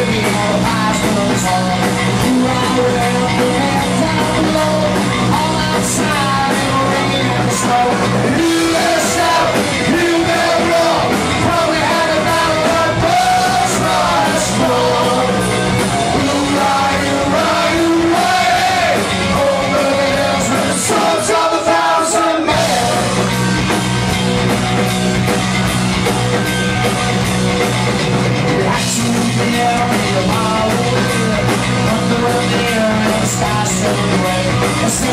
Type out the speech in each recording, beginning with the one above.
give me more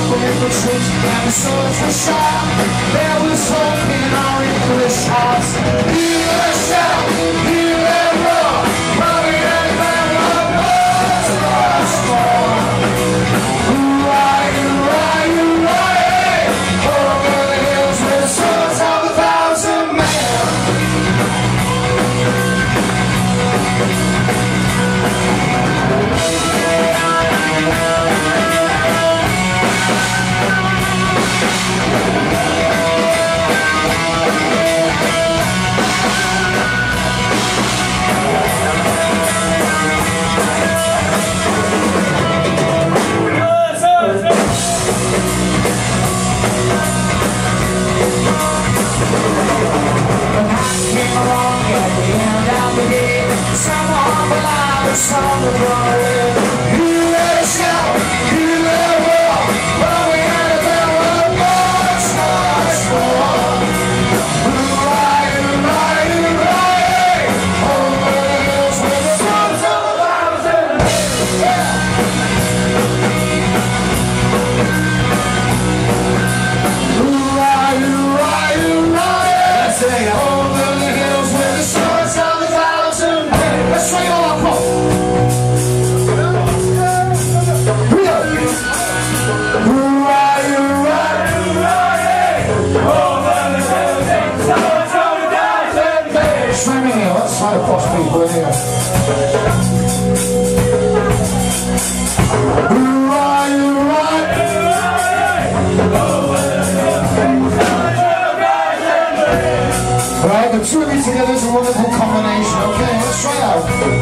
with the truth and the souls of sound There was hope in our English house. Someone will have a song of slam in here, let's slam across people in here. Right, the two of you together is a wonderful combination. Okay, let's try it out.